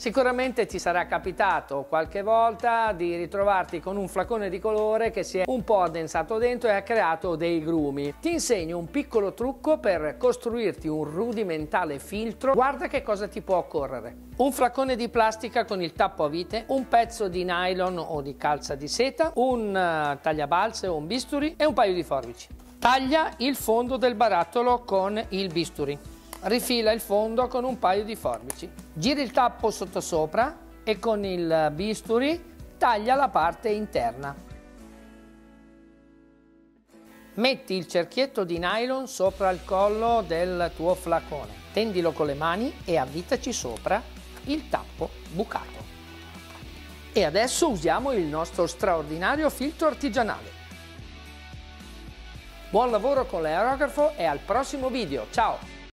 Sicuramente ti sarà capitato qualche volta di ritrovarti con un flacone di colore che si è un po' addensato dentro e ha creato dei grumi. Ti insegno un piccolo trucco per costruirti un rudimentale filtro. Guarda che cosa ti può occorrere. Un flacone di plastica con il tappo a vite, un pezzo di nylon o di calza di seta, un eh, tagliabalze o un bisturi e un paio di forbici. Taglia il fondo del barattolo con il bisturi. Rifila il fondo con un paio di forbici. Gira il tappo sottosopra e con il bisturi taglia la parte interna. Metti il cerchietto di nylon sopra il collo del tuo flacone. Tendilo con le mani e avvitaci sopra il tappo bucato. E adesso usiamo il nostro straordinario filtro artigianale. Buon lavoro con l'aerografo e al prossimo video. Ciao!